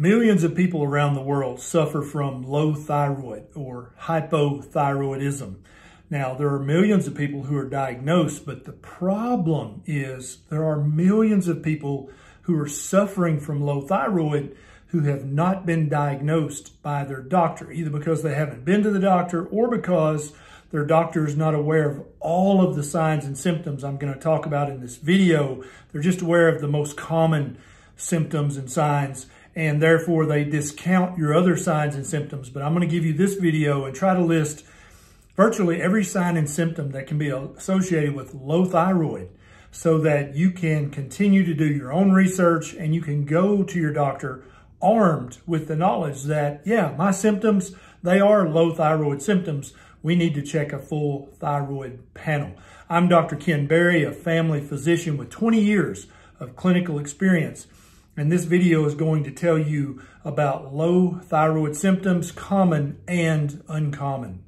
Millions of people around the world suffer from low thyroid or hypothyroidism. Now, there are millions of people who are diagnosed, but the problem is there are millions of people who are suffering from low thyroid who have not been diagnosed by their doctor, either because they haven't been to the doctor or because their doctor is not aware of all of the signs and symptoms I'm going to talk about in this video. They're just aware of the most common symptoms and signs, and therefore they discount your other signs and symptoms. But I'm going to give you this video and try to list virtually every sign and symptom that can be associated with low thyroid so that you can continue to do your own research and you can go to your doctor armed with the knowledge that, yeah, my symptoms, they are low thyroid symptoms. We need to check a full thyroid panel. I'm Dr. Ken Berry, a family physician with 20 years of clinical experience. And this video is going to tell you about low thyroid symptoms, common and uncommon.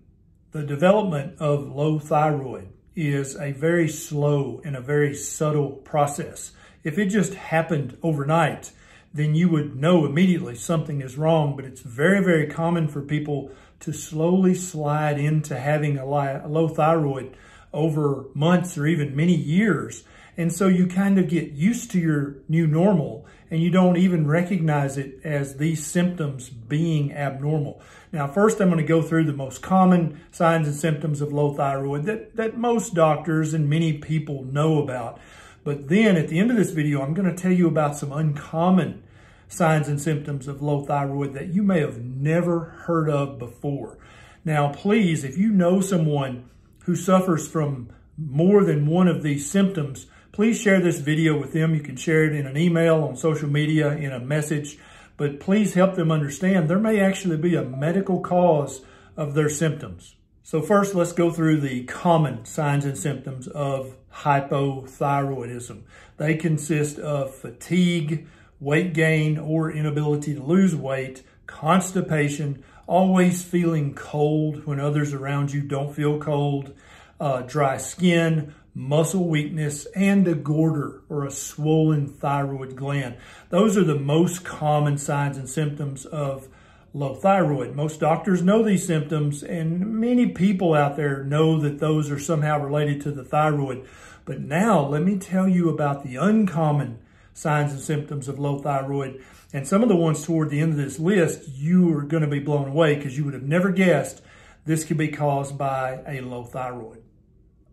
The development of low thyroid is a very slow and a very subtle process. If it just happened overnight, then you would know immediately something is wrong, but it's very, very common for people to slowly slide into having a low thyroid over months or even many years. And so you kind of get used to your new normal and you don't even recognize it as these symptoms being abnormal. Now, first I'm going to go through the most common signs and symptoms of low thyroid that, that most doctors and many people know about. But then at the end of this video, I'm going to tell you about some uncommon signs and symptoms of low thyroid that you may have never heard of before. Now, please, if you know someone who suffers from more than one of these symptoms, please share this video with them. You can share it in an email, on social media, in a message, but please help them understand there may actually be a medical cause of their symptoms. So first, let's go through the common signs and symptoms of hypothyroidism. They consist of fatigue, weight gain or inability to lose weight, constipation, always feeling cold when others around you don't feel cold, uh, dry skin, muscle weakness, and a goiter or a swollen thyroid gland. Those are the most common signs and symptoms of low thyroid. Most doctors know these symptoms, and many people out there know that those are somehow related to the thyroid. But now, let me tell you about the uncommon signs and symptoms of low thyroid. And some of the ones toward the end of this list, you are going to be blown away because you would have never guessed this could be caused by a low thyroid.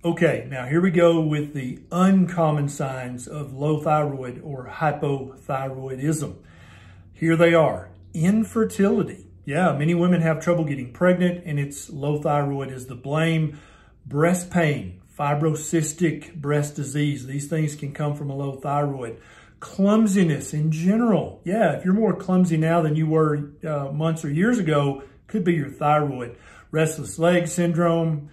Okay, now here we go with the uncommon signs of low thyroid or hypothyroidism. Here they are. Infertility. Yeah, many women have trouble getting pregnant and it's low thyroid is the blame. Breast pain, fibrocystic breast disease. These things can come from a low thyroid clumsiness in general. Yeah, if you're more clumsy now than you were uh, months or years ago, could be your thyroid. Restless leg syndrome,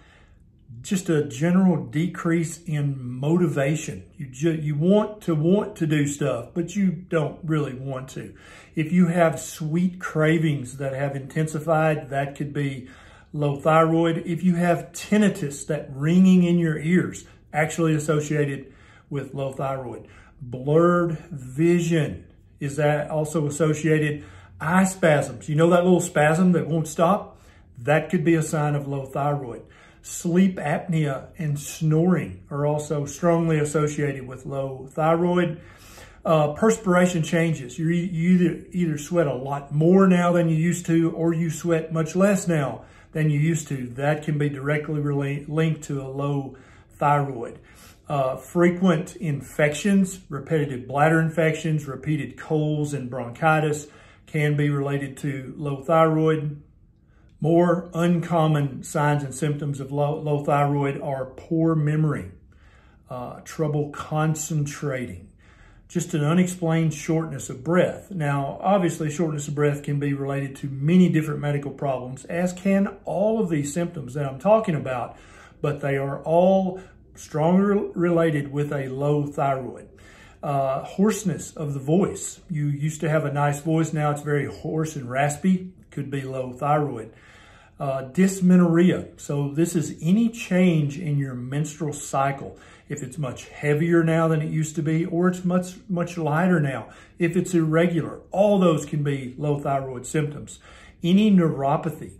just a general decrease in motivation. You ju- you want to want to do stuff, but you don't really want to. If you have sweet cravings that have intensified, that could be low thyroid. If you have tinnitus, that ringing in your ears, actually associated with low thyroid blurred vision. Is that also associated? Eye spasms. You know that little spasm that won't stop? That could be a sign of low thyroid. Sleep apnea and snoring are also strongly associated with low thyroid. Uh, perspiration changes. You, either, either sweat a lot more now than you used to, or you sweat much less now than you used to. That can be directly linked to a low thyroid. Uh, frequent infections, repetitive bladder infections, repeated colds and bronchitis can be related to low thyroid. More uncommon signs and symptoms of low, low thyroid are poor memory, uh, trouble concentrating, just an unexplained shortness of breath. Now, obviously, shortness of breath can be related to many different medical problems, as can all of these symptoms that I'm talking about, but they are all strongly related with a low thyroid. Uh, hoarseness of the voice. You used to have a nice voice, now it's very hoarse and raspy. Could be low thyroid. Uh, dysmenorrhea. So this is any change in your menstrual cycle. If it's much heavier now than it used to be, or it's much, much lighter now. If it's irregular, all those can be low thyroid symptoms. Any neuropathy,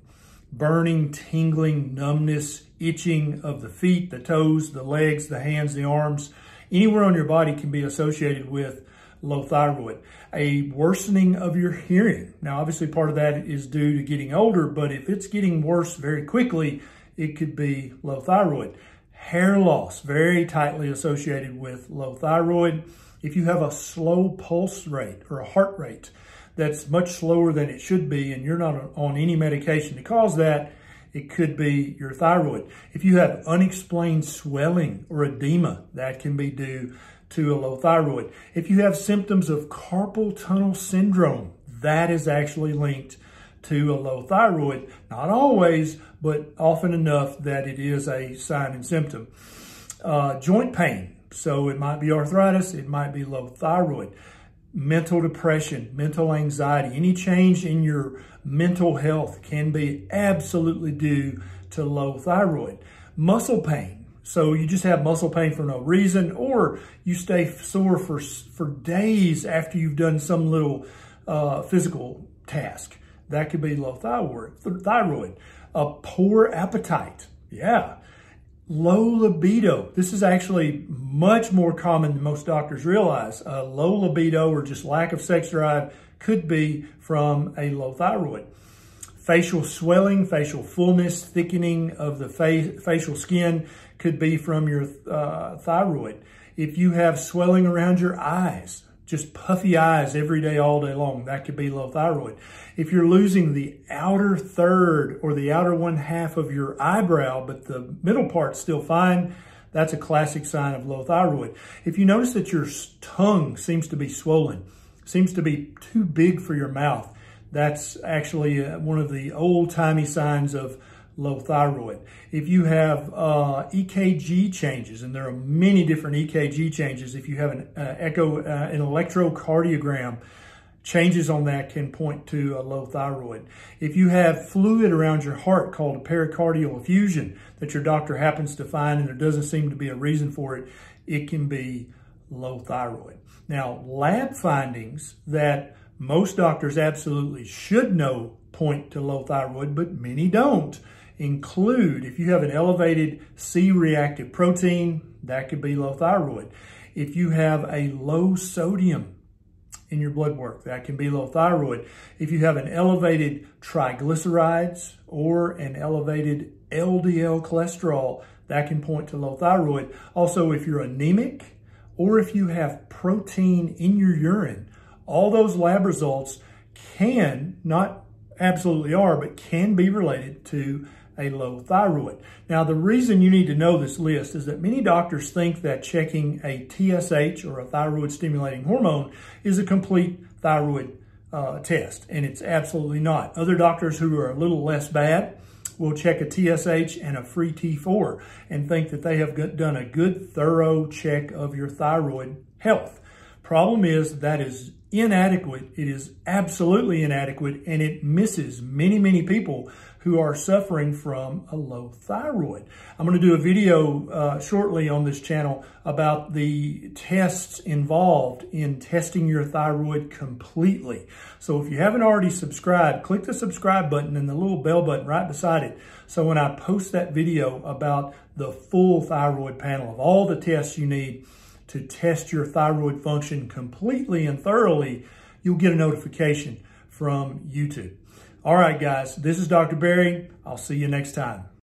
burning, tingling, numbness, itching of the feet, the toes, the legs, the hands, the arms, anywhere on your body can be associated with low thyroid. A worsening of your hearing. Now, obviously part of that is due to getting older, but if it's getting worse very quickly, it could be low thyroid. Hair loss, very tightly associated with low thyroid. If you have a slow pulse rate or a heart rate that's much slower than it should be and you're not on any medication to cause that, it could be your thyroid. If you have unexplained swelling or edema, that can be due to a low thyroid. If you have symptoms of carpal tunnel syndrome, that is actually linked to a low thyroid. Not always, but often enough that it is a sign and symptom. Uh, joint pain. So it might be arthritis, it might be low thyroid. Mental depression, mental anxiety, any change in your mental health can be absolutely due to low thyroid. Muscle pain. So you just have muscle pain for no reason, or you stay sore for, for days after you've done some little uh, physical task. That could be low thyroid. thyroid. A poor appetite. Yeah. Low libido. This is actually much more common than most doctors realize. A low libido or just lack of sex drive could be from a low thyroid. Facial swelling, facial fullness, thickening of the fa facial skin could be from your uh, thyroid. If you have swelling around your eyes, just puffy eyes every day, all day long, that could be low thyroid. If you're losing the outer third or the outer one half of your eyebrow, but the middle part's still fine, that's a classic sign of low thyroid. If you notice that your tongue seems to be swollen, seems to be too big for your mouth, that's actually uh, one of the old-timey signs of low thyroid. If you have uh, EKG changes, and there are many different EKG changes, if you have an uh, echo, uh, an electrocardiogram, changes on that can point to a low thyroid. If you have fluid around your heart called a pericardial effusion that your doctor happens to find and there doesn't seem to be a reason for it, it can be low thyroid. Now, lab findings that most doctors absolutely should know point to low thyroid, but many don't, include if you have an elevated C-reactive protein, that could be low thyroid. If you have a low sodium in your blood work, that can be low thyroid. If you have an elevated triglycerides or an elevated LDL cholesterol, that can point to low thyroid. Also, if you're anemic or if you have protein in your urine, all those lab results can, not absolutely are, but can be related to a low thyroid. Now, the reason you need to know this list is that many doctors think that checking a TSH or a thyroid stimulating hormone is a complete thyroid uh, test, and it's absolutely not. Other doctors who are a little less bad will check a TSH and a free T4 and think that they have done a good, thorough check of your thyroid health. Problem is that is inadequate. It is absolutely inadequate and it misses many, many people who are suffering from a low thyroid. I'm going to do a video uh, shortly on this channel about the tests involved in testing your thyroid completely. So if you haven't already subscribed, click the subscribe button and the little bell button right beside it. So when I post that video about the full thyroid panel of all the tests you need to test your thyroid function completely and thoroughly, you'll get a notification from YouTube. All right, guys, this is Dr. Berry. I'll see you next time.